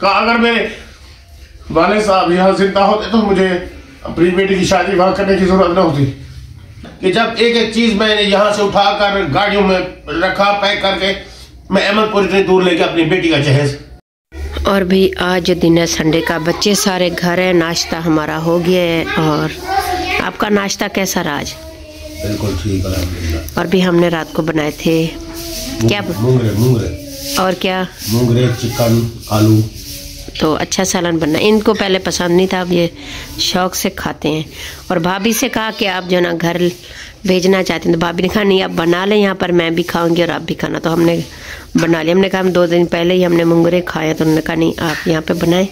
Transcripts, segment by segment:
कहा अगर मेरे वाले साहब यहाँ ज़िंदा होते तो मुझे अपनी बेटी की शादी वहाँ करने की ज़रूरत न होती। कि जब एक एक चीज़ मैंने यहाँ से उठाकर गाड़ियों में रखा पैक करके मैं अहमदपुर इतनी दूर लेके अपनी बेटी का जहेज। और भी आज दिन है संडे का बच्चे सारे घर है नाश्ता हमारा हो गया है और आपका नाश्ता कैसा रहा आज? बिल्कुल ठीक अलहमदिल्ला और भी हमने रात को बनाए थे। क्या मूंगरे मूंगरे। और क्या? मुंगरे चिकन आलू। तो अच्छा सालन बनना। इनको पहले पसंद नहीं था, अब ये शौक से खाते हैं। और भाभी से कहा कि आप जो ना घर भेजना चाहते हैं तो भाभी ने कहा, नहीं, आप बना लें, यहाँ पर मैं भी खाऊँगी और आप भी खाना। तो हमने बना लिया। हमने कहा, हम दो दिन पहले ही हमने मुंगरे खाए तो उन्होंने कहा, नहीं, आप यहाँ पे बनाएँ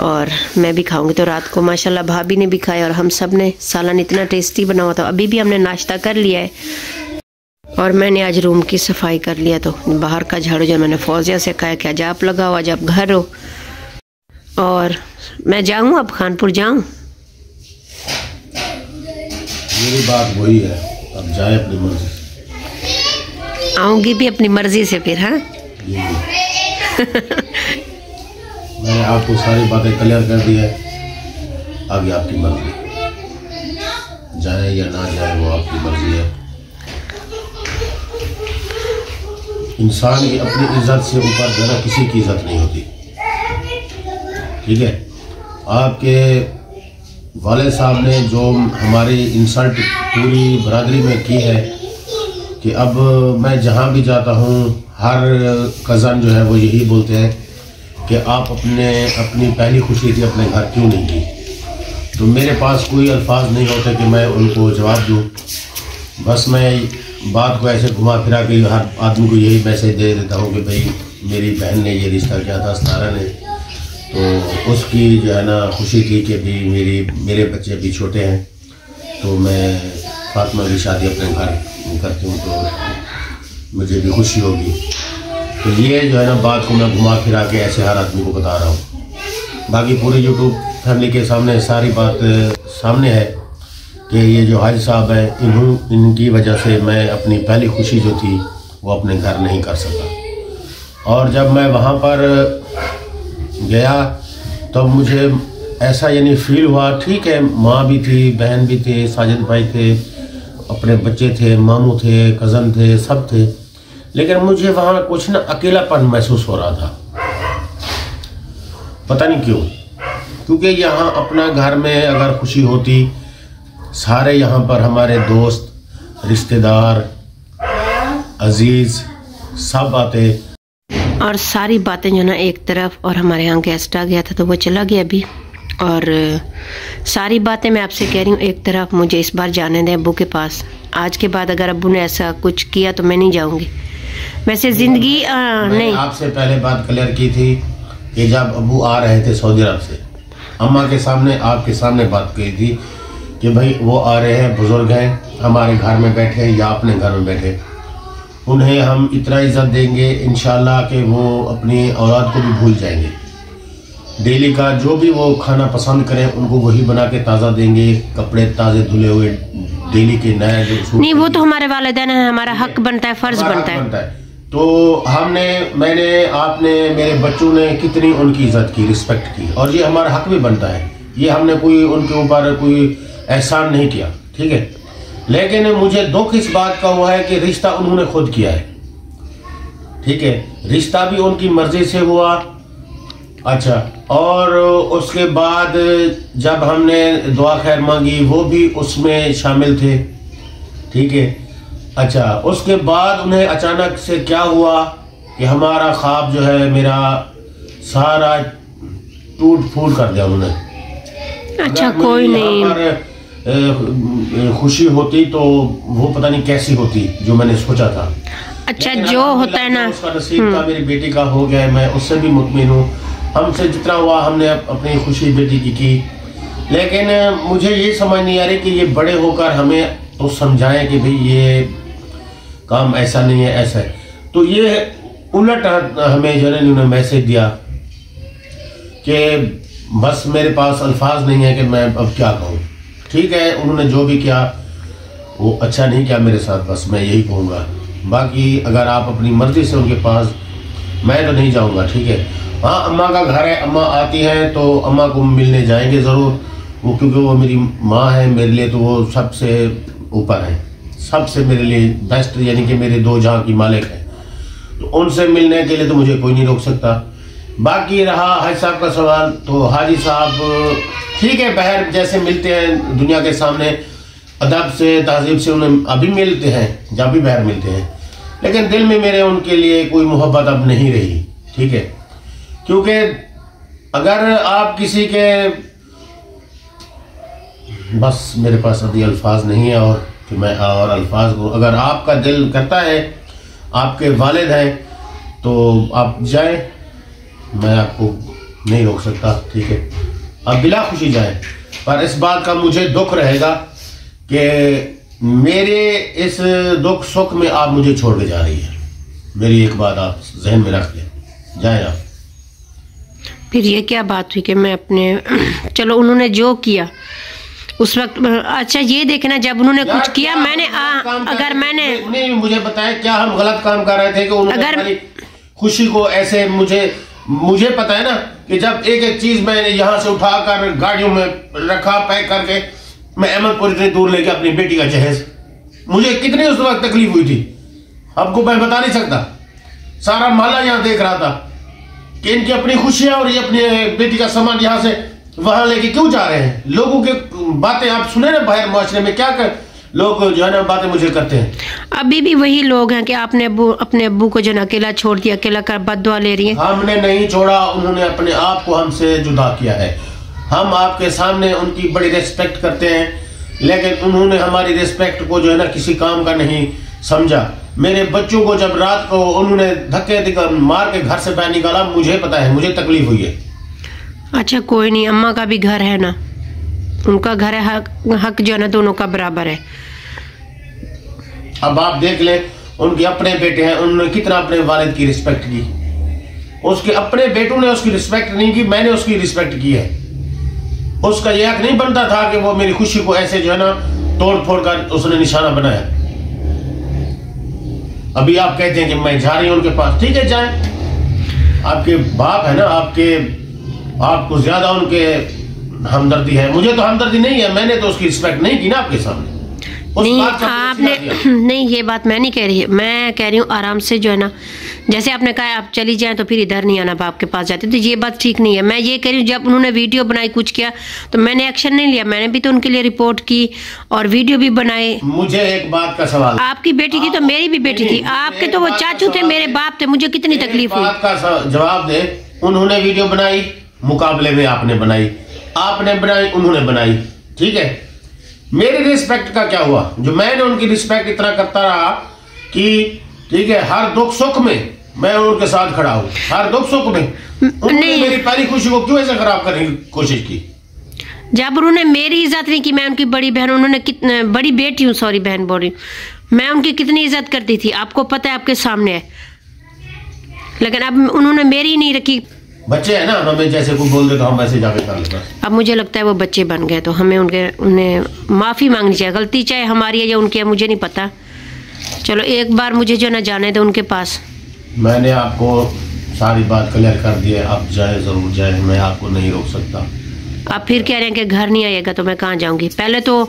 और मैं भी खाऊँगी। तो रात को माशाल्लाह भाभी ने भी खाया और हम सबने सालन इतना टेस्टी बना हुआ था। अभी भी हमने नाश्ता कर लिया है और मैंने आज रूम की सफ़ाई कर लिया। तो बाहर का झाड़ू जो मैंने फौजिया से कहा कि आज आप लगाओ, आज आप घर हो। और मैं जाऊँ अब खानपुर जाऊँ? मेरी बात वही है अब जाए अपनी मर्ज़ी से। आऊँगी भी अपनी मर्ज़ी से फिर हाँ? मैंने आपको सारी बातें क्लियर कर दी है आगे आपकी मर्ज़ी। जाए या ना जाए वो आपकी मर्ज़ी है। इंसान की अपनी इज़्ज़त से ऊपर जो है ना किसी की इज़्ज़त नहीं ठीक है? आपके वाले साहब ने जो हमारी इंसल्ट पूरी बरादरी में की है कि अब मैं जहाँ भी जाता हूँ, हर कज़न जो है वो यही बोलते हैं कि आप अपने, अपनी पहली खुशी थी, अपने घर क्यों नहीं की तो मेरे पास कोई अल्फाज नहीं होते कि मैं उनको जवाब दूँ। बस मैं बात को ऐसे घुमा फिरा के हर आदमी को यही मैसेज दे देता हूँ कि भाई मेरी बहन ने ये रिश्ता किया था सतारा ने तो उसकी जो है ना खुशी थी कि भी मेरी, मेरे बच्चे अभी छोटे हैं। तो मैं फातमा की शादी अपने घर करती हूँ तो मुझे भी खुशी होगी। तो ये जो है ना बात को मैं घुमा फिरा के ऐसे हर आदमी को बता रहा हूँ। बाकी पूरी यूट्यूब फैमिली के सामने सारी बात सामने है कि ये जो हाजी साहब हैं, इन्हों, इनकी वजह से मैं अपनी पहली खुशी जो थी, वो अपने घर नहीं कर सका। और जब मैं वहाँ पर गया, तब मुझे ऐसा यानी फील हुआ, ठीक है, माँ भी थी, बहन भी थे, साजिद भाई थे, अपने बच्चे थे, मामू थे कज़न थे, सब थे। लेकिन मुझे वहाँ कुछ ना अकेलापन महसूस हो रहा था। पता नहीं क्यों, क्योंकि यहाँ अपना घर में अगर खुशी होती, सारे यहाँ पर हमारे दोस्त, रिश्तेदार, अज़ीज़, सब आते। और सारी बातें जो ना एक तरफ़ और हमारे यहाँ गेस्ट आ गया था तो वो चला गया अभी। और सारी बातें मैं आपसे कह रही हूँ एक तरफ़ मुझे इस बार जाने दें अबू के पास। आज के बाद अगर अबू ने ऐसा कुछ किया तो मैं नहीं जाऊँगी। वैसे ज़िंदगी नहीं। आपसे पहले बात क्लियर की थी कि जब अबू आ रहे थे सऊदी अरब से अम्मा के सामने आपके सामने बात की थी कि भाई वो आ रहे हैं बुज़ुर्ग हैं हमारे घर में बैठे या अपने घर में बैठे। उन्हें हम इतना इज़्ज़त देंगे इन कि वो अपनी औलाद को भी भूल जाएँगे। डेली का जो भी वो खाना पसंद करें उनको वही बना के ताज़ा देंगे कपड़े ताज़े धुले हुए डेली के नए जो नहीं वो तो हमारे वालदेन है हमारा हक बनता है फ़र्ज़ बनता है।, बनता है। तो हमने मैंने आपने मेरे बच्चों ने कितनी उनकी इज़्ज़त की रिस्पेक्ट की और ये हमारा हक भी बनता है। ये हमने कोई उनके ऊपर कोई एहसान नहीं किया ठीक है? लेकिन मुझे दुख इस बात का हुआ है कि रिश्ता उन्होंने खुद किया है। ठीक है? रिश्ता भी उनकी मर्ज़ी से हुआ। अच्छा और उसके बाद जब हमने दुआ खैर मांगी वो भी उसमें शामिल थे। ठीक है? अच्छा उसके बाद उन्हें अचानक से क्या हुआ कि हमारा ख्वाब जो है मेरा सारा टूट फूट कर दिया उन्होंने। अच्छा कोई नहीं। खुशी होती तो वो पता नहीं कैसी होती जो मैंने सोचा था। अच्छा जो होता है ना उसका नसीब था हम्म। मेरी बेटी का हो गया मैं उससे भी मुतमिन हूँ। हमसे जितना हुआ हमने अपनी खुशी बेटी की की। लेकिन मुझे ये समझ नहीं आ रही कि ये बड़े होकर हमें तो समझाएँ कि भाई ये काम ऐसा नहीं है ऐसा है। तो ये उलट हमें जो है उन्होंने मैसेज दिया कि बस मेरे पास अल्फाज नहीं है कि मैं अब क्या कहूँ। ठीक है, उन्होंने जो भी किया, वो अच्छा नहीं किया मेरे साथ, बस मैं यही कहूँगा। बाकी अगर आप अपनी मर्ज़ी से उनके पास, मैं तो नहीं जाऊँगा, ठीक है? हाँ अम्मा का घर है, अम्मा आती हैं तो अम्मा को मिलने जाएँगे ज़रूर। वो क्योंकि वो मेरी माँ है, मेरे लिए तो वो सबसे ऊपर है। सबसे मेरे लिए बेस्ट यानी कि मेरे दो जहाँ की मालिक है। तो उनसे मिलने के लिए तो मुझे कोई नहीं रोक सकता। बाकी रहा हाजी साहब का सवाल तो हाजी साहब, ठीक है, बहर जैसे मिलते हैं दुनिया के सामने, अदब से तहजीब से उन्हें अभी मिलते हैं, जब भी बहर मिलते हैं। लेकिन दिल में मेरे उनके लिए कोई मोहब्बत अब नहीं रही, ठीक है? क्योंकि अगर आप किसी के, बस मेरे पास अभी अल्फाज नहीं है और कि मैं और अल्फाज को, अगर आपका दिल करता है, आपके वालिद हैं तो आप जाए मैं आपको नहीं रोक सकता ठीक है? अब बिला खुशी जाए पर इस बात का मुझे दुख रहेगा कि मेरे इस दुख सुख में आप मुझे छोड़ के जा रही है। मेरी एक बात आप जहन में रख लें। जाए आप। फिर ये क्या बात हुई कि मैं अपने चलो उन्होंने जो किया उस वक्त अच्छा ये देखना जब उन्होंने कुछ किया मैंने आ, अगर मैंने नहीं मुझे बताया क्या हम गलत काम कर रहे थे कि उन्होंने अगर खुशी को ऐसे मुझे मुझे पता है ना कि जब एक एक चीज़ मैंने यहाँ से उठाकर गाड़ियों में रखा, पैक करके, मैं अहमदपुर इतनी दूर लेके अपनी बेटी का जहेज। मुझे कितनी उस वक्त तकलीफ़ हुई थी? आपको मैं बता नहीं सकता। सारा माला यहाँ देख रहा था कि इनकी अपनी खुशियाँ और ये अपनी बेटी का सामान यहाँ से वहाँ लेके क्यों जा रहे हैं? लोगों के बातें आप सुने ना बाहर मुआशरे में, क्या कर लोग जो है ना बातें मुझे करते हैं। अभी भी वही लोग हैं कि आपने अबू अपने अबू को जो अकेला छोड़ दिया अकेला कर बदवा ले रही है। हमने नहीं छोड़ा उन्होंने अपने आप को हमसे जुदा किया है। हम आपके सामने उनकी बड़ी रिस्पेक्ट करते हैं लेकिन उन्होंने हमारी रिस्पेक्ट को जो है ना किसी काम का नहीं समझा। मेरे बच्चों को जब रात को उन्होंने धक्के मार के घर से बाहर निकाला मुझे पता है मुझे तकलीफ़ हुई है। अच्छा कोई नहीं अम्मा का भी घर है ना। उनका घर है, हक हक जो है ना, दोनों का बराबर है। अब आप देख ले, उनके अपने बेटे हैं, उन्होंने कितना अपने वालिद की रिस्पेक्ट की। उसके अपने बेटों ने उसकी रिस्पेक्ट नहीं की, मैंने उसकी रिस्पेक्ट की है। उसका यह हक नहीं बनता था कि वो मेरी खुशी को ऐसे जो है ना तोड़ फोड़ कर उसने निशाना बनाया। अभी आप कहते हैं कि मैं जा रही हूँ उनके पास, ठीक है, जाए। आपके बाप है ना, आपके, आपको ज़्यादा उनके हमदर्दी है। मुझे तो हमदर्दी नहीं है। मैंने तो उसकी रिस्पेक्ट नहीं की ना आपके सामने। नहीं आपने नहीं ये बात मैं नहीं कह रही। मैं कह रही हूँ आराम से जो है ना जैसे आपने कहा आप चली जाए तो फिर इधर नहीं आना बाप के पास जाते तो ये बात ठीक नहीं है। मैं ये कह रही हूँ जब उन्होंने वीडियो बनाई कुछ किया तो मैंने एक्शन नहीं लिया। मैंने भी तो उनके लिए रिपोर्ट की और वीडियो भी बनाए। मुझे एक बात का सवाल। आपकी बेटी थी तो मेरी भी बेटी थी। आपके तो वो चाचू थे मेरे बाप थे मुझे कितनी तकलीफ़ हुई? जवाब दे। उन्होंने वीडियो बनाई मुकाबले में आपने बनाई। आपने बनाई उन्होंने बनाई। ठीक है? मेरी रिस्पेक्ट का क्या हुआ? जो मैंने उनकी रिस्पेक्ट इतना करता रहा कि ठीक है हर दुख सुख में मैं उनके साथ खड़ा हूँ। हर दुख सुख में। उन्होंने मेरी पहली खुशी को क्यों ऐसे खराब करने की कोशिश की? जब उन्होंने मेरी इज़्ज़त नहीं की। मैं उनकी बड़ी बहन उन्होंने कितने बड़ी बेटी हूँ सॉरी बहन बोल रही मैं उनकी कितनी इज़्ज़त करती थी? आपको पता है आपके सामने है। लेकिन अब उन्होंने मेरी नहीं रखी। बच्चे हैं ना हमें जैसे कुछ बोल दे तो हम वैसे जाके कर लेते अब मुझे लगता है वो बच्चे बन गए तो हमें उनके उन्हें माफ़ी मांगनी चाहिए। गलती चाहे हमारी है या उनकी है मुझे नहीं पता। चलो एक बार मुझे जो ना जाने दो उनके पास। मैंने आपको सारी बात क्लियर कर दी है आप जाए ज़रूर जाए मैं आपको नहीं रोक सकता। आप फिर कह रहे हैं कि घर नहीं आएगा तो मैं कहाँ जाऊँगी? पहले तो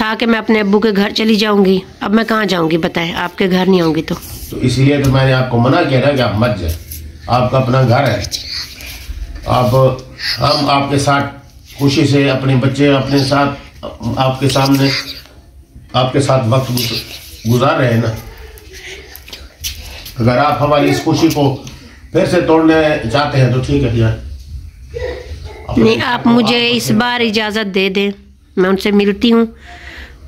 था कि मैं अपने अब्बू के घर चली जाऊँगी अब मैं कहाँ जाऊँगी बताएँ आपके घर नहीं आऊँगी तो। तो इसलिए तो मैंने आपको मना किया ना कि आप मत जाए। आपका अपना घर है। अब हम आपके साथ खुशी से अपने बच्चे अपने साथ आपके सामने आपके साथ वक्त गुजार रहे हैं ना। अगर आप हमारी इस खुशी को फिर से तोड़ने चाहते हैं तो ठीक है यार नहीं आप मुझे आप इस बार इजाज़त दे दें। मैं उनसे मिलती हूँ।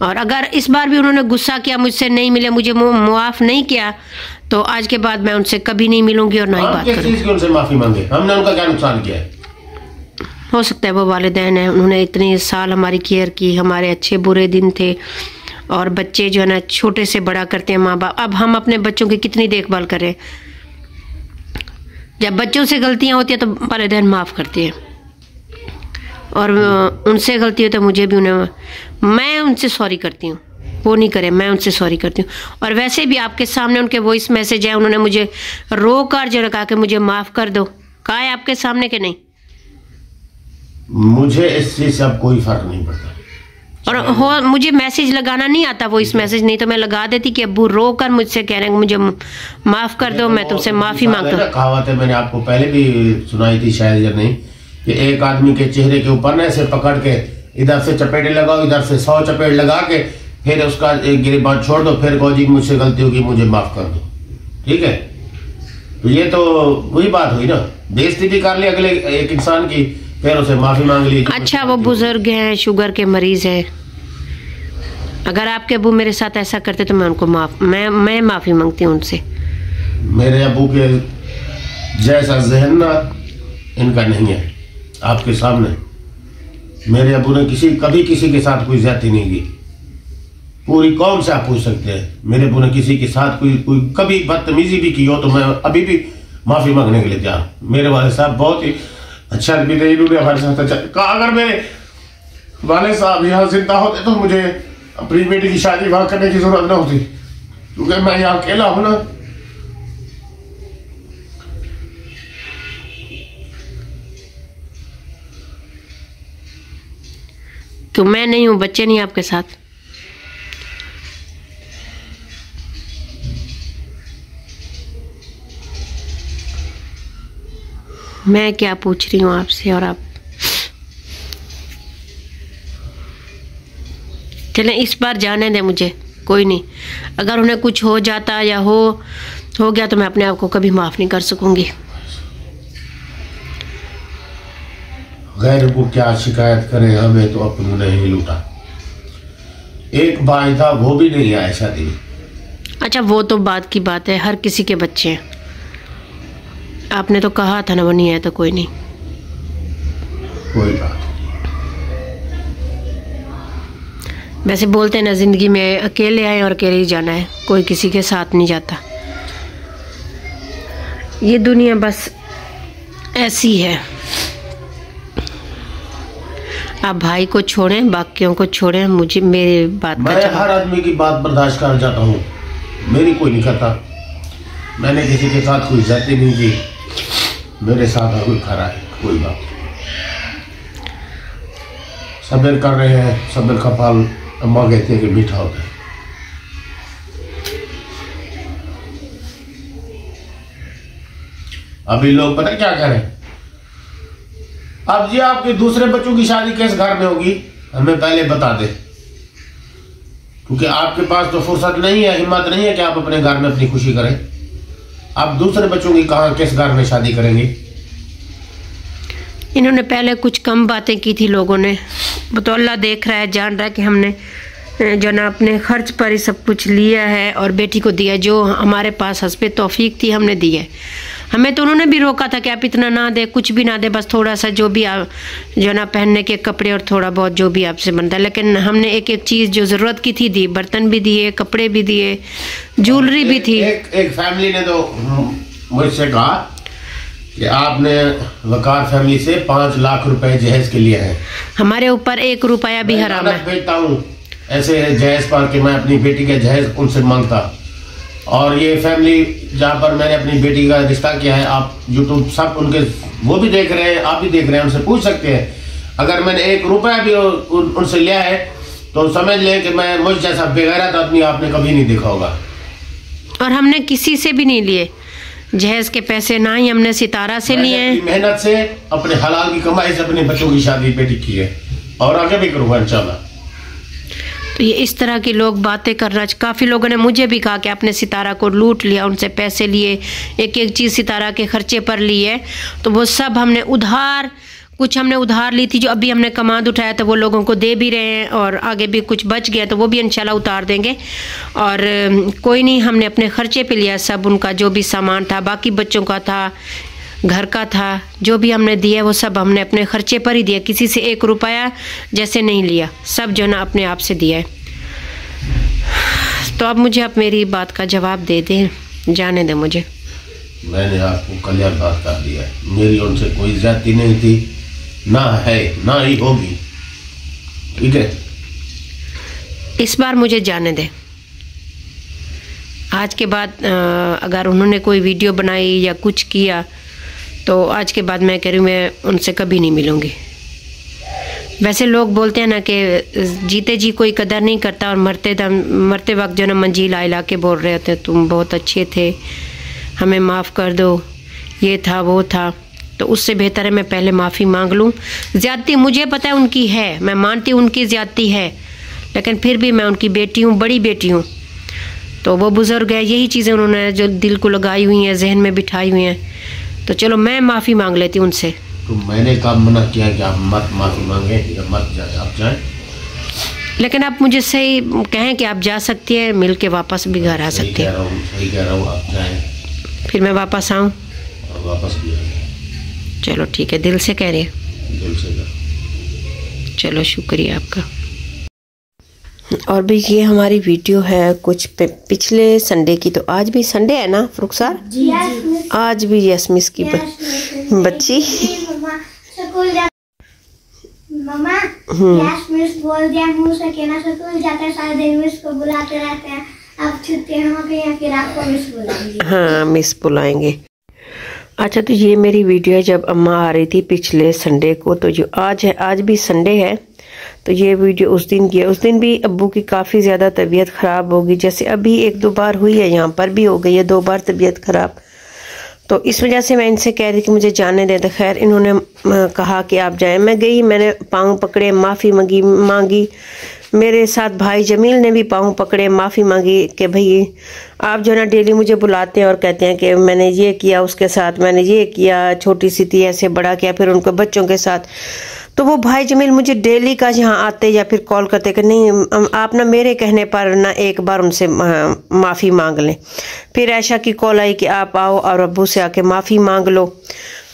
और अगर इस बार भी उन्होंने गुस्सा किया मुझसे नहीं मिले मुझे मुआफ नहीं किया तो आज के बाद मैं उनसे कभी नहीं मिलूँगी और ना ही बात करूँगी। उनसे माफ़ी मांगे? हमने उनका क्या नुकसान किया है? हो सकता है वो वालदेन है उन्होंने इतने साल हमारी केयर की हमारे अच्छे बुरे दिन थे और बच्चे जो है ना छोटे से बड़ा करते हैं माँ बाप। अब हम अपने बच्चों की कितनी देखभाल करें? जब बच्चों से गलतियाँ होती हैं तो वालदेन माफ़ करते हैं। और उनसे गलती हो तो मुझे भी उन्हें मैं उनसे सॉरी करती हूँ। वो नहीं करे मैं उनसे सॉरी करती हूँ। और वैसे भी आपके सामने उनके वॉइस मैसेज है उन्होंने मुझे रो कर जो कहा कि मुझे माफ़ कर दो। कहा है आपके सामने के नहीं? मुझे इस चीज़ से अब कोई फ़र्क नहीं पड़ता। और हो मुझे मैसेज लगाना नहीं आता वो इस मैसेज नहीं तो मैं लगा देती कि अब्बू रो कर मुझसे कह रहे हैं मुझे माफ़ कर दो मैं तुमसे माफ़ी माँगता हूँ। कहावत है मैंने आपको पहले भी सुनाई थी शायद या नहीं? कि एक आदमी के चेहरे के ऊपर ना ऐसे पकड़ के इधर से चपेटे लगाओ इधर से सौ चपेट लगा के फिर उसका एक गिरबान छोड़ दो फिर कहो जी मुझसे गलती होगी मुझे माफ़ कर दो। ठीक है? तो ये तो वही बात हुई ना। बेइज्जती भी कर ली अगले एक इंसान की फिर उसे माफ़ी मांग ली। अच्छा वो बुज़ुर्ग हैं शुगर के मरीज़ हैं। अगर आपके अबू मेरे साथ ऐसा करते तो मैं उनको माफ़ मैं मैं माफ़ी मांगती हूँ उनसे। मेरे अबू के जैसा जहन ना इनका नहीं है आपके सामने। मेरे अबू ने किसी कभी किसी के साथ कोई ज़्यादा नहीं की। पूरी कौम से आप पूछ सकते हैं। मेरे अबू ने किसी के साथ कोई कोई कभी बदतमीजी भी की हो तो मैं अभी भी माफ़ी मांगने के लिए तैयार मेरे वाले साहब बहुत ही अच्छा भी थे, इन्होंने हमारे साथ अच्छा कहा, अगर मेरे वाले साहब यहाँ ज़िंदा होते तो मुझे अपनी बेटी की शादी वहाँ करने की ज़रूरत ना होती। क्योंकि मैं यहाँ अकेला हूँ ना। तो मैं नहीं हूँ, बच्चे नहीं आपके साथ? मैं क्या पूछ रही हूँ आपसे और आप? चलें इस बार जाने दें मुझे कोई नहीं। अगर उन्हें कुछ हो जाता या हो हो गया तो मैं अपने आप को कभी माफ़ नहीं कर सकूँगी। गैर को क्या शिकायत करें हमें तो अपनों ने ही लूटा। एक भाई था वो भी नहीं आया शादी में। अच्छा वो तो बात की बात है हर किसी के बच्चे हैं। आपने तो कहा था ना वो नहीं आया तो कोई नहीं। कोई बात वैसे बोलते हैं ना ज़िंदगी में अकेले आए और अकेले ही जाना है। कोई किसी के साथ नहीं जाता। ये दुनिया बस ऐसी है। आप भाई को छोड़ें बाकियों को छोड़ें मुझे मेरे बात मैं हर आदमी की बात बर्दाश्त कर जाता हूँ। मेरी कोई नहीं करता। मैंने किसी के साथ कोई जाती नहीं की। मेरे साथ अभी खरा है, कोई बात नहीं। सब्र कर रहे हैं, सब्र का फल अम्मा कहती है कि मीठा होता है। अभी लोग पता क्या करें अब जी आपके दूसरे बच्चों की शादी किस घर में होगी? हमें पहले बता दे। क्योंकि आपके पास तो फुर्सत नहीं है, हिम्मत नहीं है कि आप अपने घर में अपनी खुशी करें। आप दूसरे बच्चों की कहा, किस घर में शादी करेंगे? इन्होंने पहले कुछ कम बातें की थी लोगों ने। तो अल्लाह देख रहा है, जान रहा है कि हमने जो ना अपने खर्च पर ही सब कुछ लिया है और बेटी को दिया, जो हमारे पास हंसपे तोफीक थी, हमने दी है। हमें तो उन्होंने भी रोका था कि आप इतना ना दे कुछ भी ना दे बस थोड़ा सा जो भी आप जो ना पहनने के कपड़े और थोड़ा बहुत जो भी आपसे बनता है। लेकिन हमने एक एक चीज़ जो ज़रूरत की थी दी बर्तन भी दिए कपड़े भी दिए ज्वेलरी भी थी। एक एक फैमिली ने तो मुझसे कहा कि आपने वकार फैमिली से पाँच लाख रुपए जहेज के लिए है। हमारे ऊपर एक रुपया भी हराम है। भेजता हूँ। ऐसे जहेज पर कि मैं अपनी बेटी के जहेज उनसे माँगता। और ये फैमिली जहाँ पर मैंने अपनी बेटी का रिश्ता किया है आप यूट्यूब सब उनके वो भी देख रहे हैं आप भी देख रहे हैं उनसे पूछ सकते हैं। अगर मैंने एक रुपया भी उन, उनसे लिया है तो समझ लें कि मैं मुझ जैसा बेगैरत आदमी आपने कभी नहीं देखा होगा। और हमने किसी से भी नहीं लिए। जहेज के पैसे ना ही हमने सितारा से लिए हैं। मेहनत से अपने हलाल की कमाई से अपने बच्चों की शादी बेटी की है। और आगे भी करूँगा इंशाल्लाह। तो ये इस तरह की लोग बातें करना काफ़ी लोगों ने मुझे भी कहा कि आपने सितारा को लूट लिया, उनसे पैसे लिए एक एक चीज़ सितारा के खर्चे पर लिए तो वो सब हमने उधार, कुछ हमने उधार ली थी जो अभी हमने कमाद उठाया तो वो लोगों को दे भी रहे हैं और आगे भी कुछ बच गया तो वो भी इंशाल्लाह उतार देंगे। और, कोई नहीं, हमने अपने खर्चे पे लिया, सब उनका जो भी सामान था, बाकी बच्चों का था घर का था। जो भी हमने दिया वो सब हमने अपने खर्चे पर ही दिया। किसी से एक रुपया जैसे नहीं लिया। सब जो ना अपने आप से दिया है। तो अब मुझे आप मेरी बात का जवाब दे दें। जाने दें मुझे। मैंने आपको क्लियर बात कर दिया है। मेरी उनसे कोई ज्यादती नहीं थी। ना है ना ही होगी। ठीक है? इस बार मुझे जाने दें। आज के बाद अगर उन्होंने कोई वीडियो बनाई या कुछ किया तो आज के बाद मैं कह रही हूँ, मैं उनसे कभी नहीं मिलूँगी। वैसे लोग बोलते हैं ना कि, जीते जी कोई कदर नहीं करता और मरते दम, मरते वक्त जो ना मंजील आला के बोल रहे होते तुम बहुत अच्छे थे, हमें माफ़ कर दो, ये था, वो था। तो उससे बेहतर है मैं पहले माफ़ी मांग लूँ। ज़्यादती मुझे पता है उनकी है, मैं मानती हूँ उनकी ज़्यादती है, लेकिन फिर भी मैं उनकी बेटी हूँ, बड़ी बेटी हूँ। तो वो बुज़ुर्ग है, यही चीज़ें उन्होंने जो दिल को लगाई हुई हैं, जहन में बिठाई हुई हैं। तो चलो मैं माफ़ी मांग लेती हूँ उनसे। तो मैंने कब मना किया कि आप मत माफ़ी मांगे या मत जाए आप जाए। लेकिन आप मुझे सही कहें कि आप जा सकती हैं मिल के वापस भी घर आ सकती कह हैं। सही कह रहा हूँ आप जाए। फिर मैं वापस आऊँ? वापस भी चलो ठीक है दिल से कह रही है। दिल से चलो शुक्रिया आपका। और भी ये हमारी वीडियो है कुछ पिछले संडे की तो आज भी संडे है ना फरुखसार आज भी। यशमिस की ब, बच्ची। हम्म। यस मिस बोल दिया मुँह से कि ना स्कूल जाते सारे दिन मिस को बुलाते रहते हैं। अब छुट्टी हो गई फिर आपको मिस बुलाएँगे। हाँ मिस बुलाएँगे। अच्छा तो ये मेरी वीडियो है जब अम्मा आ रही थी पिछले संडे को तो जो आज है आज भी संडे है। तो ये वीडियो उस दिन की है। उस दिन भी अब्बू की काफ़ी ज़्यादा तबीयत ख़राब होगी। जैसे अभी एक दो बार हुई है, यहाँ पर भी हो गई है, दो बार तबीयत ख़राब। तो इस वजह से मैं इनसे कह रही कि मुझे जाने दे। तो खैर, इन्होंने कहा कि आप जाएँ। मैं गई, मैंने पाँव पकड़े, माफ़ी मांगी मांगी। मेरे साथ भाई जमील ने भी पाँव पकड़े, माफ़ी मांगी कि भाई, आप जो है ना, डेली मुझे बुलाते हैं और कहते हैं कि मैंने ये किया, उसके साथ मैंने ये किया छोटी सी थी ऐसे बड़ा किया, फिर उनको बच्चों के साथ तो वो भाई जमील मुझे डेली का यहाँ आते या फिर कॉल करते कि नहीं आप ना मेरे कहने पर ना एक बार उनसे माफ़ी मांग लें। फिर ऐशा की कॉल आई कि आप आओ और अबू से आके माफ़ी मांग लो।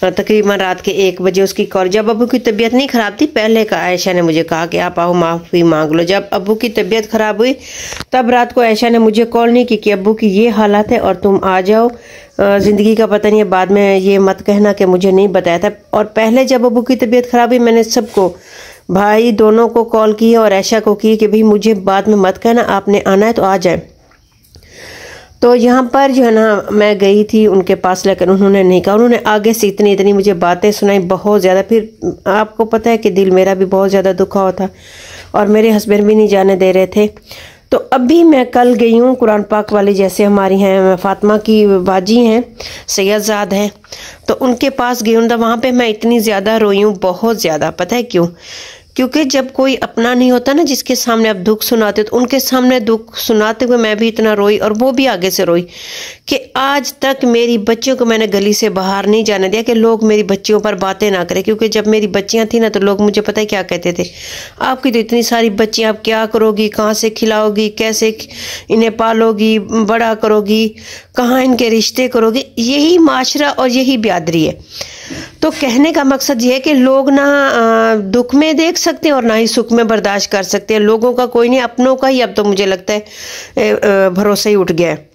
तकरीबन रात के एक बजे उसकी कॉल, जब अबू की तबीयत नहीं ख़राब थी, पहले का आयशा ने मुझे कहा कि आप आओ, माफ़ी मांग लो। जब अबू की तबीयत ख़राब हुई, तब रात को आयशा ने मुझे कॉल नहीं की कि अबू की ये हालत है और तुम आ जाओ। ज़िंदगी का पता नहीं है, बाद में ये मत कहना कि मुझे नहीं बताया था। और पहले जब अबू की तबीयत ख़राब हुई, मैंने सबको, भाई दोनों को कॉल की और ऐशा को की कि भाई मुझे बाद में मत कहना, आपने आना है तो आ जाए। तो यहाँ पर जो है ना, मैं गई थी उनके पास लेकिन उन्होंने नहीं कहा। उन्होंने आगे से इतनी इतनी मुझे बातें सुनाई बहुत ज़्यादा। फिर आपको पता है कि दिल मेरा भी बहुत ज़्यादा दुखा हुआ था और मेरे हस्बैंड भी नहीं जाने दे रहे थे। तो अभी मैं कल गई हूँ कुरान पाक वाले जैसे हमारी हैं, फातिमा की बाजी हैं, सैयदजाद हैं। तो उनके पास गई हूँ तो वहाँ पर मैं इतनी ज़्यादा रोई हूँ, बहुत ज़्यादा, पता है क्यों? क्योंकि जब कोई अपना नहीं होता ना, जिसके सामने आप दुख सुनाते तो उनके सामने दुख सुनाते हुए मैं भी इतना रोई और वो भी आगे से रोई कि आज तक मेरी बच्चियों को मैंने गली से बाहर नहीं जाने दिया कि लोग मेरी बच्चियों पर बातें ना करें। क्योंकि जब मेरी बच्चियाँ थी ना तो लोग मुझे पता है क्या कहते थे? आपकी तो इतनी सारी बच्चियाँ, आप क्या करोगी, कहाँ से खिलाओगी, कैसे इन्हें पालोगी, बड़ा करोगी? कहाँ इनके रिश्ते करोगे? यही माशरा और यही ब्यादरी है। तो कहने का मकसद ये है कि लोग ना दुख में देख सकते हैं और ना ही सुख में बर्दाश्त कर सकते हैं। लोगों का कोई नहीं, अपनों का ही अब तो मुझे लगता है भरोसा ही उठ गया है।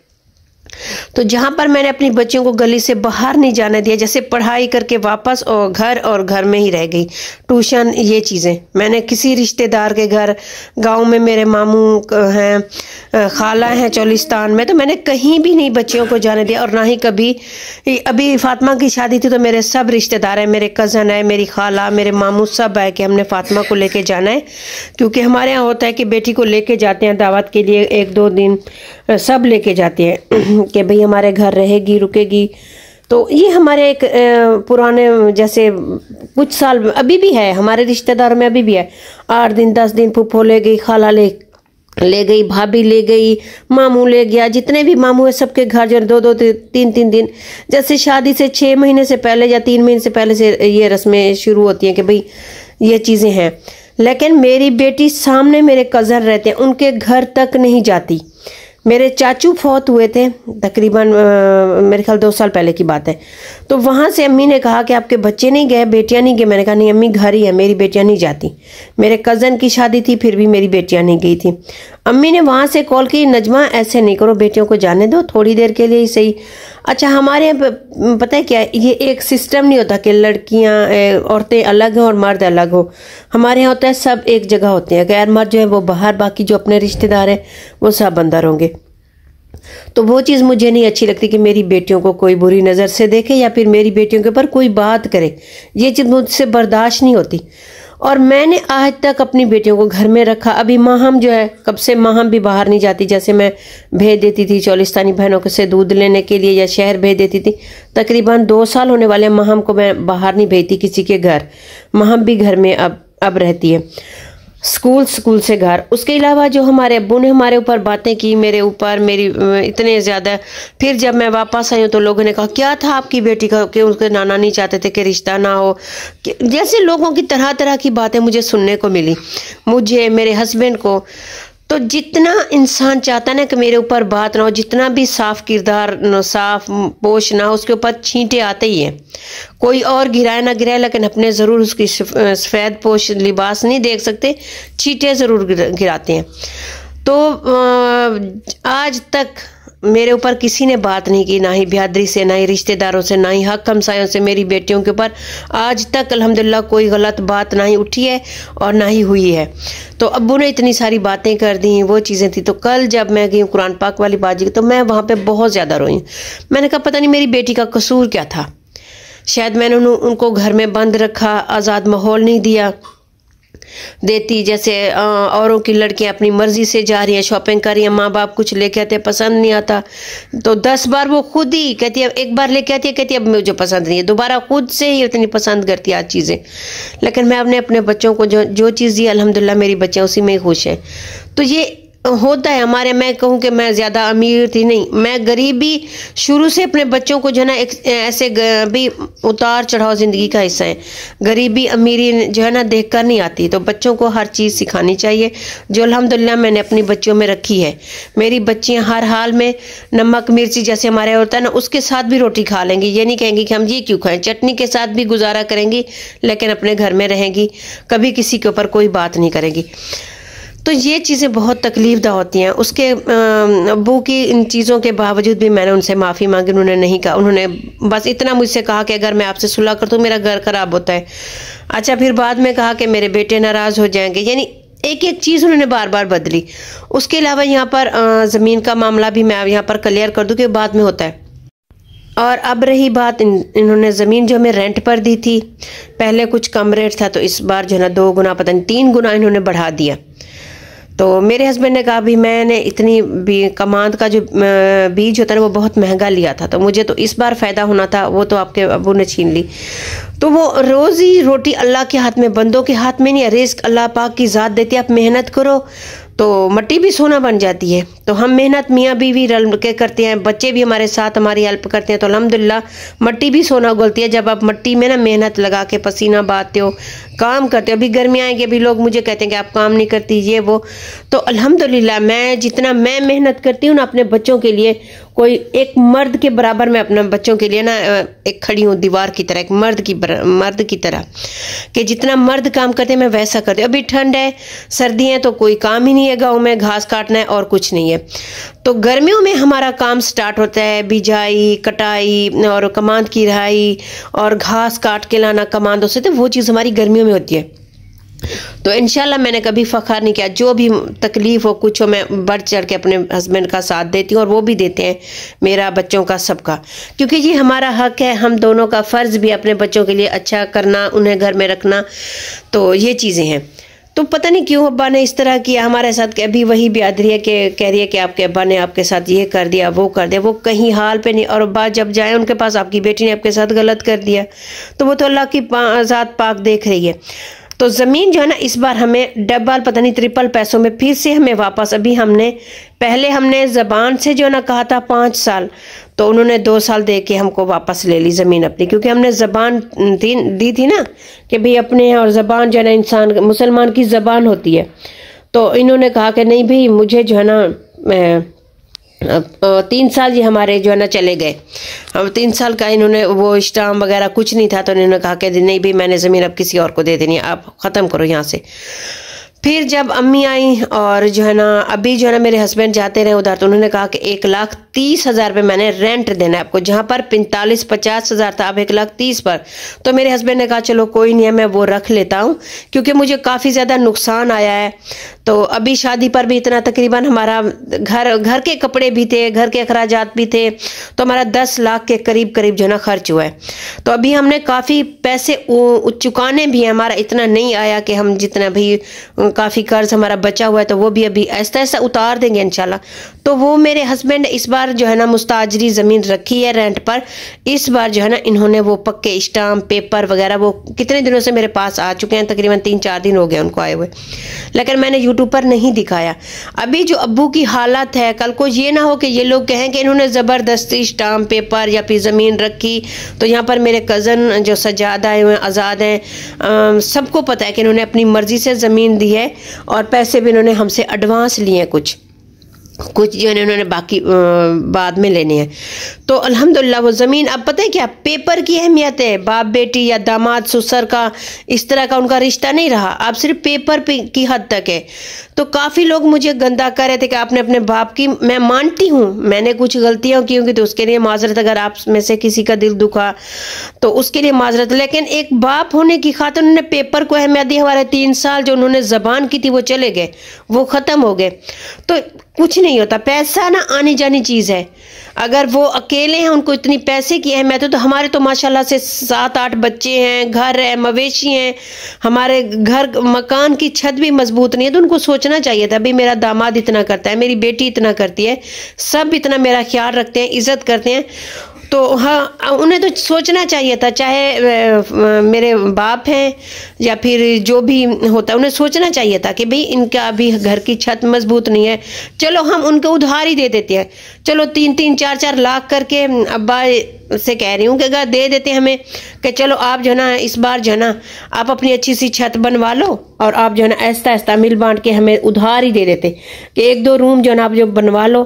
तो जहाँ पर मैंने अपनी बच्चियों को गली से बाहर नहीं जाने दिया, जैसे पढ़ाई करके वापस और घर और घर में ही रह गई। ट्यूशन, ये चीज़ें। मैंने किसी रिश्तेदार के घर, गाँव में मेरे मामू हैं, खाला हैं, चौलिस्तान में तो मैंने कहीं भी नहीं बच्चियों को जाने दिया और ना ही कभी। अभी फातिमा की शादी थी तो मेरे सब रिश्तेदार हैं, मेरे कज़न है, मेरी खाला, मेरे मामू सब आए कि हमने फातिमा को लेके जाना है, क्योंकि हमारे यहाँ होता है कि बेटी को लेके जाते हैं दावत के लिए, एक दो दिन, सब लेके जाते हैं। कि भाई हमारे घर रहेगी, रुकेगी। तो ये हमारे एक पुराने, जैसे कुछ साल, अभी भी है, हमारे रिश्तेदार में अभी भी है। आठ दिन, दस दिन फूफो ले गई, खाला ले ले गई, भाभी ले गई, मामू ले गया, जितने भी मामू है, सबके घर जो दो दो तीन तीन दिन। जैसे शादी से छः महीने से पहले या तीन महीने से पहले से ये रस्में शुरू होती हैं कि भाई ये चीज़ें हैं। लेकिन मेरी बेटी सामने मेरे कज़न रहते हैं, उनके घर तक नहीं जाती। मेरे चाचू फौत हुए थे तकरीबन मेरे ख्याल दो साल पहले की बात है। तो वहाँ से अम्मी ने कहा कि आपके बच्चे नहीं गए, बेटियाँ नहीं गए मैंने कहा, नहीं, अम्मी घर ही है, मेरी बेटियाँ नहीं जाती। मेरे कज़न की शादी थी, फिर भी मेरी बेटियाँ नहीं गई थी। अम्मी ने वहाँ से कॉल की, नजमा, ऐसे नहीं करो, बेटियों को जाने दो, थोड़ी देर के लिए ही सही। अच्छा हमारे यहाँ पता है क्या, ये एक सिस्टम नहीं होता कि लड़कियाँ औरतें अलग हो और मर्द अलग हो। हमारे यहाँ होता है, सब एक जगह होते हैं। गैर मर्द जो है, वो बाहर, बाकी जो अपने रिश्तेदार हैं, वो सब अंदर होंगे। तो वो चीज़ मुझे नहीं अच्छी लगती कि मेरी बेटियों को कोई बुरी नज़र से देखे या फिर मेरी बेटियों के ऊपर कोई बात करे। ये चीज़ मुझसे बर्दाश्त नहीं होती। और मैंने आज तक अपनी बेटियों को घर में रखा। अभी माहम जो है, कब से माहम भी बाहर नहीं जाती, जैसे मैं भेज देती थी चौलिस्तानी बहनों को से दूध लेने के लिए या शहर भेज देती थी। तकरीबन दो साल होने वाले माहम को मैं बाहर नहीं भेजती किसी के घर। माहम भी घर में अब अब रहती है। स्कूल स्कूल से घर। उसके अलावा जो हमारे अबू ने हमारे ऊपर बातें की, मेरे ऊपर, मेरी इतने ज़्यादा। फिर जब मैं वापस आई हूँ तो लोगों ने कहा, क्या था आपकी बेटी का, कि उसके नाना नहीं चाहते थे कि रिश्ता ना हो? जैसे लोगों की तरह तरह की बातें मुझे सुनने को मिली। मुझे, मेरे हस्बैंड को तो जितना इंसान चाहता है ना कि मेरे ऊपर बात ना हो, जितना भी साफ़ किरदार साफ़ पोश ना हो, उसके ऊपर छींटे आते ही हैं। कोई और गिराए ना गिराए, लेकिन अपने ज़रूर उसकी सफ़ेद पोश, लिबास नहीं देख सकते, छींटे ज़रूर गिराते हैं। तो आज तक मेरे ऊपर किसी ने बात नहीं की, ना ही बिहादरी से, ना ही रिश्तेदारों से, ना ही हक हमसायों से, मेरी बेटियों के ऊपर। आज तक, अल्हम्दुलिल्लाह, कोई गलत बात ना ही उठी है और ना ही हुई है। तो अबू ने इतनी सारी बातें कर दी, वो चीज़ें थी। तो कल जब मैं गई कुरान पाक वाली बाजी तो मैं वहाँ पर बहुत ज़्यादा रोई। मैंने कहा, पता नहीं, मेरी बेटी का कसूर क्या था? शायद मैंने उनको घर में बंद रखा, आज़ाद माहौल नहीं दिया। देती, जैसे औरों की लड़कियाँ अपनी मर्ज़ी से जा रही हैं शॉपिंग कर रही हैं माँ बाप कुछ लेके आते पसंद नहीं आता। तो दस बार वो खुद ही कहती है, एक बार लेके आती है, कहती है, अब मुझे पसंद नहीं है। दोबारा खुद से ही इतनी पसंद करती है आज चीज़ें। लेकिन मैं अपने अपने बच्चों को जो जो चीज़ दी अलहमदिल्ला मेरी बच्चे उसी में ही खुश हैं। तो ये होता है हमारे, मैं कहूँ कि मैं ज़्यादा अमीर थी नहीं। मैं गरीबी शुरू से अपने बच्चों को जो है ना एक ऐसे भी उतार चढ़ाव ज़िंदगी का हिस्सा है। गरीबी अमीरी जो है ना देख कर नहीं आती तो बच्चों को हर चीज़ सिखानी चाहिए, जो अलहमदिल्ला मैंने अपनी बच्चियों में रखी है। मेरी बच्चियाँ हर हाल में नमक, मिर्ची जैसे हमारे होता है ना, उसके साथ भी रोटी खा लेंगी। ये नहीं कहेंगी कि हम ये क्यों खाएँ, चटनी के साथ भी गुजारा करेंगी, लेकिन अपने घर में रहेंगी, कभी किसी के ऊपर कोई बात नहीं करेंगी। तो ये चीज़ें बहुत तकलीफ़ दा होती हैं। उसके अबू की इन चीज़ों के बावजूद भी मैंने उनसे माफ़ी मांगी उन्होंने नहीं कहा। उन्होंने बस इतना मुझसे कहा कि अगर मैं आपसे सुलह कर तो मेरा घर ख़राब होता है। अच्छा फिर बाद में कहा कि मेरे बेटे नाराज़ हो जाएँगे। यानी एक एक चीज़ उन्होंने बार बार बदली। उसके अलावा यहाँ पर ज़मीन का मामला भी मैं यहाँ पर क्लियर कर दूँ कि बाद में होता है। और अब रही बात इन, इन्होंने ज़मीन जो हमें रेंट पर दी थी पहले कुछ कम रेट था तो इस बार जो है ना दो गुना पता नहीं तीन गुना इन्होंने बढ़ा दिया। तो मेरे हस्बैंड ने कहा भी मैंने इतनी भी कमांद का जो बीज होता है वो बहुत महँगा लिया था तो मुझे तो इस बार फ़ायदा होना था, वो तो आपके अबू ने छीन ली। तो वो रोज़ी रोटी अल्लाह के हाथ में, बंदों के हाथ में नहीं है रिस्क अल्लाह पाक की ज़ात देती है, आप मेहनत करो। तो मट्टी भी सोना बन जाती है। तो हम मेहनत मियाँ बीवी रल के करते हैं, बच्चे भी हमारे साथ हमारी हेल्प करते हैं। तो अलहमदिल्ला मट्टी भी सोना उगलती है। जब आप मट्टी में ना मेहनत लगा के पसीना बहाते हो, काम करते हो, अभी गर्मी आएँगे, अभी लोग मुझे कहते हैं कि आप काम नहीं करती, ये वो। तो अलहमदिल्ला मैं जितना मैं मेहनत करती हूँ ना अपने बच्चों के लिए कोई एक मर्द के बराबर मैं अपने बच्चों के लिए ना एक खड़ी हूँ दीवार की तरह, एक मर्द की मर्द की तरह, कि जितना मर्द काम करते हैं, मैं वैसा करती हूँ। अभी ठंड है, सर्दी है तो कोई काम ही नहीं है, गाँव में घास काटना है और कुछ नहीं है। तो गर्मियों में हमारा काम स्टार्ट होता है, बिजाई, कटाई और कमांद की रहाई और घास काट के लाना, कमांदों से तो वो चीज़ हमारी गर्मियों में होती है। तो इनशाला मैंने कभी फ़ख्र नहीं किया। जो भी तकलीफ़ हो कुछ हो मैं बढ़ चढ़ के अपने हस्बैंड का साथ देती हूँ और वो भी देते हैं मेरा बच्चों का सबका। क्योंकि ये हमारा हक है हम दोनों का फ़र्ज़ भी अपने बच्चों के लिए अच्छा करना उन्हें घर में रखना तो ये चीज़ें हैं। तो पता नहीं क्यों अब्बा ने इस तरह किया हमारे साथ अभी वही रही है कि कह रही है कि आपके अब्बा ने आपके साथ ये कर दिया वो कर दिया वो कहीं हाल पे नहीं। और अब्बा जब जाए उनके पास आपकी बेटी ने आपके साथ गलत कर दिया तो वो तो अल्लाह की पा, ज़ात पाक देख रही है। तो ज़मीन जो है ना इस बार हमें डबल पता नहीं ट्रिपल पैसों में फिर से हमें वापस अभी हमने पहले हमने ज़बान से जो है ना कहा था पाँच साल तो उन्होंने दो साल दे के हमको वापस ले ली ज़मीन अपनी क्योंकि हमने ज़बान दी, दी थी ना कि भाई अपने और ज़बान जो है ना इंसान मुसलमान की ज़बान होती है। तो इन्होंने कहा कि नहीं भाई मुझे जो है ना तीन साल ये हमारे जो है ना चले गए। अब तीन साल का इन्होंने वो स्टाम वगैरह कुछ नहीं था तो इन्होंने कहा कि नहीं भाई मैंने ज़मीन अब किसी और को दे देनी है, आप ख़त्म करो यहाँ से। फिर जब अम्मी आई और जो है ना, अभी जो है ना मेरे हस्बैंड जाते रहे उधर तो उन्होंने कहा कि एक लाख तीस हज़ार रुपये मैंने रेंट देना है आपको, जहाँ पर पैंतालीस पचास हज़ार था, अब एक लाख तीस पर। तो मेरे हस्बैंड ने कहा, चलो, कोई नहीं है, मैं वो रख लेता हूँ, क्योंकि मुझे काफ़ी ज़्यादा नुकसान आया है। तो अभी शादी पर भी इतना तकरीबन हमारा घर घर के कपड़े भी थे, घर के अखराज भी थे तो हमारा दस लाख के करीब करीब जो है ना खर्च हुआ है। तो अभी हमने काफ़ी पैसे चुकाने भी हैं, हमारा इतना नहीं आया कि हम जितना भी काफ़ी कर्ज हमारा बचा हुआ है तो वो भी अभी ऐसा ऐसा उतार देंगे इनशाला तो वो मेरे हस्बैंड इस बार जो है ना मुस्ताजरी ज़मीन रखी है रेंट पर। इस बार जो है ना इन्होंने वो पक्के स्टाम्प पेपर वगैरह वो कितने दिनों से मेरे पास आ चुके हैं, तकरीबन तीन चार दिन हो गए उनको आए हुए। लेकिन मैंने यूट्यूब पर नहीं दिखाया। अभी जो अबू की हालत है, कल को ये ना हो कि ये लोग कहें कि इन्होंने ज़बरदस्ती स्टाम्प पेपर या फिर ज़मीन रखी तो यहाँ पर मेरे कज़न जो सजाद आए हुए आज़ाद हैं सबको पता है कि इन्होंने अपनी मर्ज़ी से ज़मीन दी है और पैसे भी इन्होंने हमसे एडवांस लिए हैं कुछ। कुछ जो है उन्होंने बाकी बाद में लेने हैं। तो अल्हम्दुलिल्लाह, वो ज़मीन, अब पता है क्या? पेपर की अहमियत है। बाप, बेटी या दामाद, ससुर का, इस तरह का उनका रिश्ता नहीं रहा। अब सिर्फ़ पेपर पे, की हद तक है। तो काफ़ी लोग मुझे गंदा कर रहे थे कि आपने अपने बाप की, मैं मानती हूँ, मैंने कुछ गलतियाँ की होंगी तो उसके लिए माजरत अगर आप में से किसी का दिल दुखा तो उसके लिए माजरत। लेकिन एक बाप होने की खातिर उन्होंने पेपर को अहमियत दी हमारे तीन साल जो उन्होंने ज़बान की थी, वो चले गए। वो ख़त्म हो गए। तो कुछ नहीं होता। पैसा ना आनी जानी चीज़ है। अगर वो अकेले हैं, उनको इतनी पैसे की अहमियत है तो हमारे तो माशाल्लाह से सात आठ बच्चे हैं, घर है, मवेशी हैं, हमारे घर मकान की छत भी मज़बूत नहीं है तो उनको सोचना चाहिए था, अभी मेरा दामाद इतना करता है, मेरी बेटी इतना करती है, सब इतना मेरा ख्याल रखते हैं, इज़्ज़त करते हैं। तो हाँ उन्हें तो सोचना चाहिए था, चाहे मेरे बाप हैं या फिर जो भी होता है उन्हें सोचना चाहिए था कि भाई इनका अभी घर की छत मज़बूत नहीं है। चलो, हम उनको उधार ही दे देते हैं। चलो, तीन तीन, चार चार लाख करके अब्बा से कह रही हूँ कि अगर दे देते हमें, कि चलो, आप जो ना, इस बार जो ना, आप अपनी अच्छी सी छत बनवा लो और आप जो ना ऐसा ऐसा मिल बांट के हमें उधार ही दे देते। कि एक दो रूम जो ना, आप जो बनवा लो।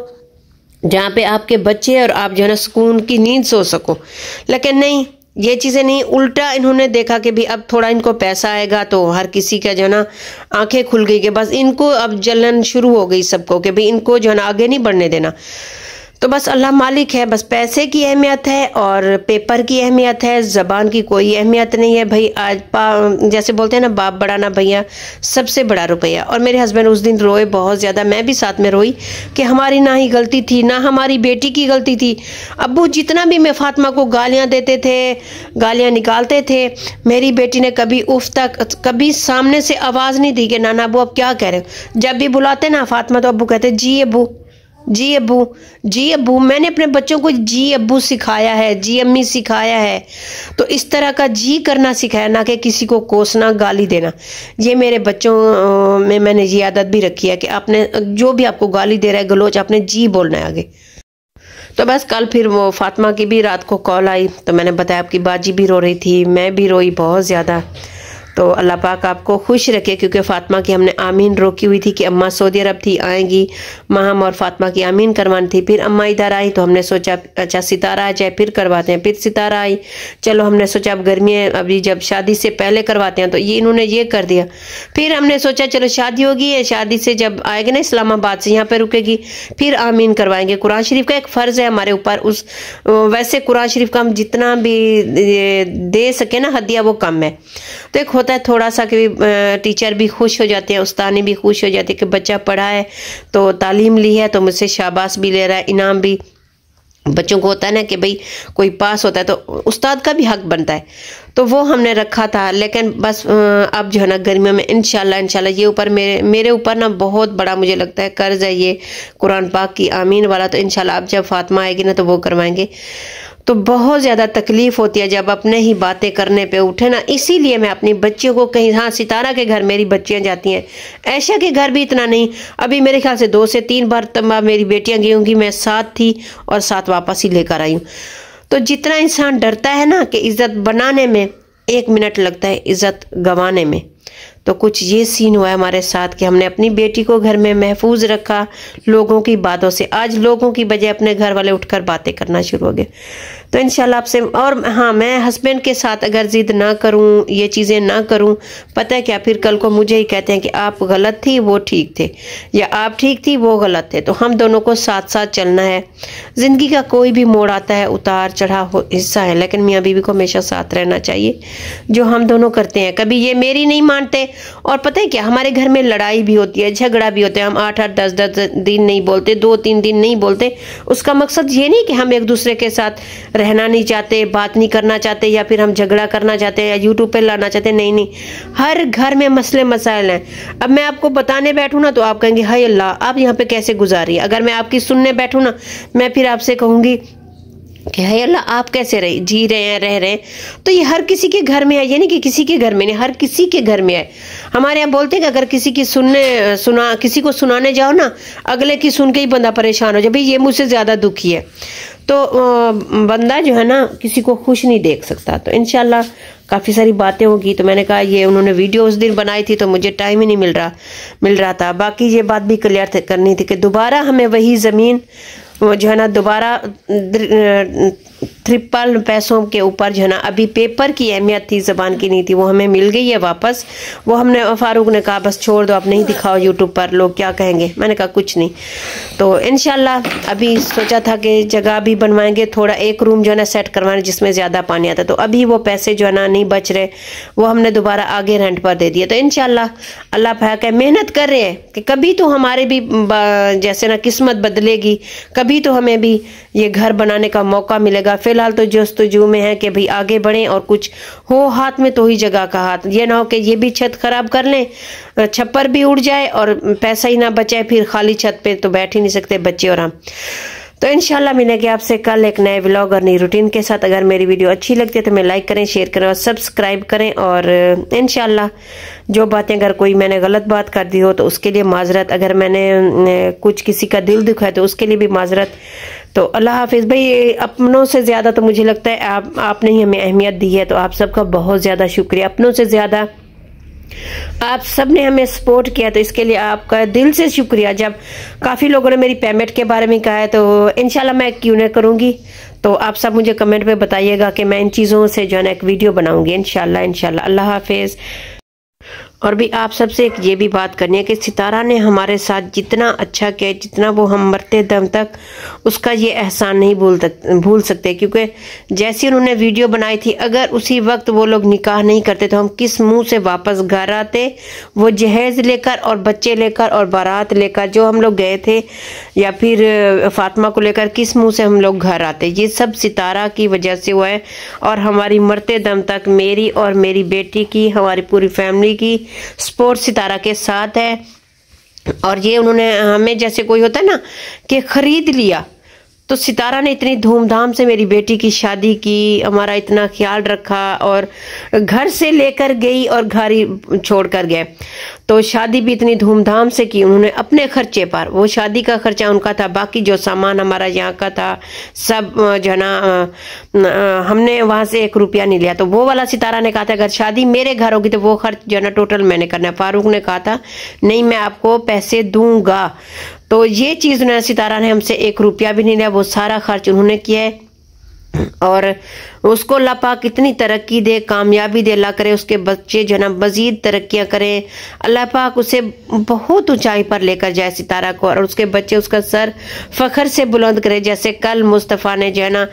जहाँ पे आपके बच्चे और आप जो है ना सुकून की नींद सो सको। लेकिन नहीं, ये चीज़ें नहीं, उल्टा इन्होंने देखा कि भी अब थोड़ा इनको पैसा आएगा तो हर किसी का जो है ना आँखें खुल गई कि बस इनको अब जलन शुरू हो गई सबको कि भाई इनको जो है ना आगे नहीं बढ़ने देना। तो बस अल्लाह मालिक है, बस पैसे की अहमियत है और पेपर की अहमियत है, ज़बान की कोई अहमियत नहीं है। भाई, आज पा, जैसे बोलते हैं ना, बाप बड़ा ना भैया, सबसे बड़ा रुपया। और मेरे हस्बैंड उस दिन रोए बहुत ज़्यादा, मैं भी साथ में रोई कि हमारी ना ही गलती थी, ना हमारी बेटी की गलती थी। अबू जितना भी मैं फातिमा को गालियाँ देते थे, गालियाँ निकालते थे, मेरी बेटी ने कभी उफ तक, कभी सामने से आवाज़ नहीं दी कि, नाना अबू अब क्या कह रहे हो जब भी बुलाते ना फातिमा तो अबू कहते, जी अबू जी अबू जी अबू, मैंने अपने बच्चों को जी अबू सिखाया है, जी अम्मी सिखाया है। तो इस तरह का जी करना सिखाया, ना कि किसी को कोसना, गाली देना। ये मेरे बच्चों में मैंने ये आदत भी रखी है कि आपने, जो भी आपको गाली दे रहा है, गलोच, आपने जी बोलना है आगे। तो बस कल फिर वो फातिमा की भी रात को कॉल आई तो मैंने बताया आपकी बाजी भी रो रही थी, मैं भी रोई बहुत ज़्यादा। तो अल्लाह पाक आपको खुश रखे, क्योंकि फ़ातिमा की हमने आमीन रोकी हुई थी कि अम्मा सऊदी अरब थी, आएँगी। महम और फ़ातिमा की आमीन करवानी थी, फिर अम्मा इधर आई तो हमने सोचा अच्छा सितारा आ जाए, फिर करवाते हैं, फिर सितारा आई। चलो, हमने सोचा, अब गर्मी है, अभी जब शादी से पहले करवाते हैं तो ये इन्होंने ये कर दिया। फिर हमने सोचा, चलो, शादी होगी शादी से जब आएगी ना इस्लामाबाद से, यहाँ पर रुकेगी, फिर आमीन करवाएँगे। कुरान शरीफ का एक फ़र्ज़ है हमारे ऊपर, उस वैसे कुरान शरीफ का हम जितना भी दे सके ना, हदिया, वो कम है। तो एक होता है थोड़ा सा कि टीचर भी खुश हो जाते हैं उस्तानी भी खुश हो जाती है कि बच्चा पढ़ा है तो तालीम ली है तो मुझसे शाबाश भी ले रहा है, इनाम भी। बच्चों को होता है ना कि भाई कोई पास होता है तो उस्ताद का भी हक बनता है। तो वो हमने रखा था, लेकिन बस अब जो है ना गर्मियों में इनशाला इनशाला ये ऊपर मेरे मेरे ऊपर ना बहुत बड़ा मुझे लगता है कर्ज है ये, कुरान पाक की आमीन वाला तो इनशाला अब जब फातिमा आएगी ना तो वो करवाएँगे। तो बहुत ज़्यादा तकलीफ़ होती है जब अपने ही बातें करने पे उठे ना। इसीलिए मैं अपनी बच्चियों को कहीं हाँ सितारा के घर मेरी बच्चियाँ जाती हैं। ऐशा के घर भी इतना नहीं। अभी मेरे ख्याल से दो से तीन बार तमाम मेरी बेटियाँ गई होंगी, मैं साथ थी और साथ वापस ही लेकर आई हूँ। तो जितना इंसान डरता है ना कि इज़्ज़त बनाने में एक मिनट लगता है, इज़्ज़त गंवाने में। तो कुछ ये सीन हुआ है हमारे साथ कि हमने अपनी बेटी को घर में महफूज रखा। लोगों की बातों से आज लोगों की बजाय अपने घर वाले उठकर बातें करना शुरू हो गए। तो इन आपसे, और हाँ मैं हस्बैंड के साथ अगर ज़िद ना करूँ, ये चीज़ें ना करूँ, पता है क्या, फिर कल को मुझे ही कहते हैं कि आप गलत थी, वो ठीक थे। या आप ठीक थी, वो गलत थे। तो हम दोनों को साथ साथ चलना है। ज़िंदगी का कोई भी मोड़ आता है, उतार चढ़ाव हिस्सा है, लेकिन मियाँ बीवी को हमेशा साथ रहना चाहिए, जो हम दोनों करते हैं। कभी ये मेरी नहीं मानते, और पता है क्या, हमारे घर में लड़ाई भी होती है, झगड़ा भी होता है, हम आठ आठ, दस दस दिन नहीं बोलते, दो, तीन दिन नहीं बोलते। उसका मकसद ये नहीं कि हम एक दूसरे के साथ रहना नहीं चाहते, बात नहीं करना चाहते या फिर हम झगड़ा करना चाहते या यूट्यूब पे लाना चाहते नहीं नहीं। हर घर में मसले मसाइल हैं। अब मैं आपको बताने बैठूँ ना तो आप कहेंगे, हाय अल्लाह, आप यहाँ पे कैसे गुजारी अगर मैं आपकी सुनने बैठूँ ना, मैं फिर आपसे कहूँगी कि है अल्लाह, आप कैसे रहे, जी रहे हैं, रह रहे हैं? तो ये हर किसी के घर में है, यानी कि किसी के घर में नहीं, हर किसी के घर में है हमारे यहाँ बोलते हैं कि अगर किसी की सुनने, सुना, किसी को सुनाने जाओ ना, अगले की सुन के ही बंदा परेशान हो जाए, भाई, ये मुझसे ज़्यादा दुखी है। तो बंदा जो है ना, किसी को खुश नहीं देख सकता। तो इनशाला काफ़ी सारी बातें होगी। तो मैंने कहा, ये उन्होंने वीडियो उस दिन बनाई थी तो मुझे टाइम ही नहीं मिल रहा मिल रहा था। बाकी ये बात भी क्लियर करनी थी कि दोबारा हमें वही ज़मीन जो है ना, दोबारा ट्रिपल पैसों के ऊपर जो है ना, अभी पेपर की अहमियत थी, ज़बान की नहीं थी, वो हमें मिल गई है वापस। वो हमने, फारूक ने कहा, बस छोड़ दो, आप नहीं दिखाओ यूट्यूब पर, लोग क्या कहेंगे? मैंने कहा, कुछ नहीं। तो इन अभी सोचा था कि जगह भी बनवाएँगे, थोड़ा एक रूम जो है ना, सेट करवाना, जिसमें ज़्यादा पानी आता तो अभी वो पैसे जो है ना, नहीं बच रहे, वो हमने दोबारा आगे रेंट पर दे दिए। तो इन अल्लाह फाक है, मेहनत कर रहे हैं कि कभी तो हमारे भी जैसे ना, किस्मत बदलेगी, कभी तो हमें भी ये घर बनाने का मौका मिलेगा। फ़िलहाल तो जस्तजू में है कि भाई आगे बढ़ें और कुछ हो हाथ में तो ही जगह का हाथ। ये ना हो कि ये भी छत खराब कर लें, छप्पर भी उड़ जाए और पैसा ही ना बचाए, फिर खाली छत पे तो बैठ ही नहीं सकते बच्चे और हम। तो इनशाला मिलेंगे आपसे कल एक नए व्लॉग और नई रूटीन के साथ। अगर मेरी वीडियो अच्छी लगती है तो मैं लाइक करें, शेयर करें और सब्सक्राइब करें और इनशाला जो बातें, अगर कोई मैंने गलत बात कर दी हो तो उसके लिए माजरत। अगर मैंने कुछ किसी का दिल दुखाया तो उसके लिए भी माजरत। तो अल्लाह हाफिज़ भाई अपनों से ज़्यादा तो मुझे लगता है आप, आपने ही हमें अहमियत दी है तो आप सबका बहुत ज़्यादा शुक्रिया। अपनों से ज़्यादा आप सबने हमें सपोर्ट किया तो इसके लिए आपका दिल से शुक्रिया। जब काफ़ी लोगों ने मेरी पेमेंट के बारे में कहा है तो इनशाला मैं क्यों न करूँगी? तो आप सब मुझे कमेंट में बताइएगा कि मैं इन चीज़ों से जो है ना एक वीडियो बनाऊँगी इनशाला इनशाला अल्लाह हाफिज़। और भी आप सबसे एक ये भी बात करनी है कि सितारा ने हमारे साथ जितना अच्छा किया, जितना वो हम मरते दम तक, उसका ये एहसान नहीं भूल भूल सकते, क्योंकि जैसी उन्होंने वीडियो बनाई थी, अगर उसी वक्त वो लोग निकाह नहीं करते तो हम किस मुँह से वापस घर आते? वो जहेज लेकर और बच्चे लेकर और बारात लेकर जो हम लोग गए थे, या फिर फातिमा को लेकर किस मुँह से हम लोग घर आते? ये सब सितारा की वजह से हुआ है, और हमारी मरते दम तक मेरी और मेरी बेटी की, हमारी पूरी फैमिली की स्पोर्ट्स सितारा के साथ है। और ये उन्होंने हमें जैसे कोई होता है ना, कि खरीद लिया। तो सितारा ने इतनी धूमधाम से मेरी बेटी की शादी की, हमारा इतना ख्याल रखा और घर से लेकर गई और घर ही छोड़ कर गए। तो शादी भी इतनी धूमधाम से की, उन्होंने अपने खर्चे पर। वो शादी का खर्चा उनका था, बाकी जो सामान हमारा यहाँ का था, सब जो है ना हमने वहाँ से एक रुपया नहीं लिया। तो वो वाला सितारा ने कहा था, अगर शादी मेरे घर होगी तो वो खर्च जो ना टोटल मैंने करना फारूक ने कहा था, नहीं, मैं आपको पैसे दूँगा। तो ये चीज़ उन्होंने सितारा ने हमसे एक रुपया भी नहीं लिया वो सारा खर्च उन्होंने किया है। और उसको अल्लाह कितनी तरक्की दे कामयाबी दे अल्लाह करे उसके बच्चे जो ना मजीद तरक्कियाँ करें। अल्लाह पाक उसे बहुत ऊंचाई पर लेकर जाए सितारा को और उसके बच्चे उसका सर फखर से बुलंद करे। जैसे कल मुस्तफ़ा ने जो है ना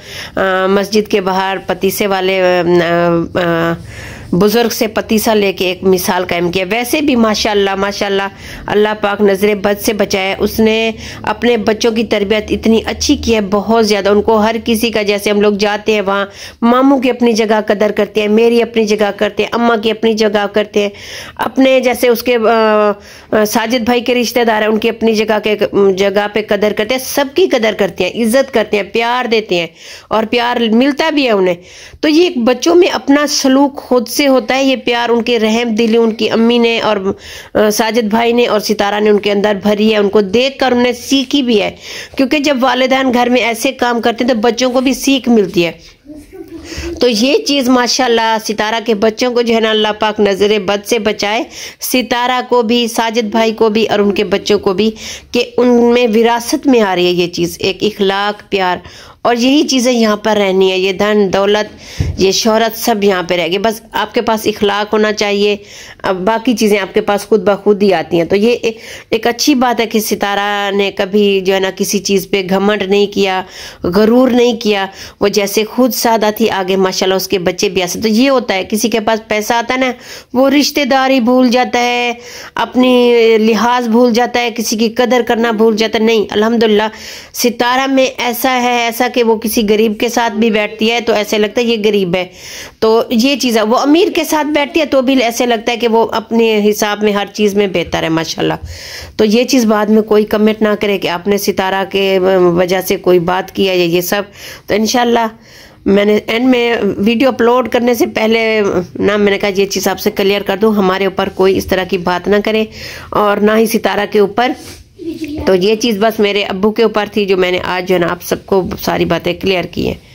मस्जिद के बाहर पतीसे वाले आ, आ, बुज़ुर्ग से पतीसा लेके एक मिसाल कायम किया। वैसे भी माशाल्लाह माशाल्लाह, अल्लाह पाक नज़र बद से बचाए उसने अपने बच्चों की तरबियत इतनी अच्छी की है, बहुत ज़्यादा। उनको हर किसी का, जैसे हम लोग जाते हैं वहाँ, मामू की अपनी जगह कदर करते हैं, मेरी अपनी जगह करते हैं, अम्मा की अपनी जगह करते हैं। अपने जैसे उसके साजिद भाई के रिश्तेदार हैं, उनकी अपनी जगह के, जगह पे कदर करते हैं, सबकी कदर करते हैं, इज़्ज़त करते हैं, प्यार देते हैं और प्यार मिलता भी है उन्हें। तो ये बच्चों में अपना सलूक खुद से होता है, ये प्यार उनके रहम दिली उनकी अम्मी ने और साजिद भाई ने और सितारा ने उनके अंदर भरी है, उनको देख कर उन्हें सीखी भी है। क्योंकि जब वालदान घर में ऐसे काम करते हैं तो बच्चों को भी सीख मिलती है। तो ये चीज़ माशाल्लाह सितारा के बच्चों को जो है ना, अल्लाह पाक नज़र बद से बचाए। सितारा को भी, साजिद भाई को भी और उनके बच्चों को भी कि उनमें विरासत में आ रही है ये चीज़। एक इखलाक, प्यार और यही चीज़ें यहाँ पर रहनी है ये धन दौलत ये शहरत सब यहाँ पे रहेगी। बस आपके पास इखलाक होना चाहिए अब बाकी चीज़ें आपके पास खुद ब खुद ही आती हैं। तो ये एक, एक अच्छी बात है कि सितारा ने कभी जो है ना किसी चीज़ पे घमंड नहीं किया गरूर नहीं किया वो जैसे खुद सादा थी आगे माशाल्लाह उसके बच्चे भी ऐसे तो ये होता है किसी के पास पैसा आता है ना वो रिश्तेदारी भूल जाता है अपनी लिहाज भूल जाता है किसी की कदर करना भूल जाता है। नहीं अल्हम्दुलिल्लाह सितारा में ऐसा है ऐसा कि वो किसी गरीब के साथ भी बैठती है तो ऐसे लगता है ये गरीब है। तो ये चीज़ है, वो अमीर के साथ बैठती है तो भी ऐसे लगता है कि वो अपने हिसाब में हर चीज़ में बेहतर है, माशाल्लाह। तो ये चीज़ बाद में कोई कमेंट ना करे कि आपने सितारा के वजह से कोई बात किया या ये सब। तो इनशाला मैंने, एंड में वीडियो अपलोड करने से पहले, ना मैंने कहा ये चीज़ आपसे क्लियर कर दूँ, हमारे ऊपर कोई इस तरह की बात ना करे, और ना ही सितारा के ऊपर तो ये चीज़ बस मेरे अबू के ऊपर थी, जो मैंने आज, जो है ना, आप सबको सारी बातें क्लियर की हैं।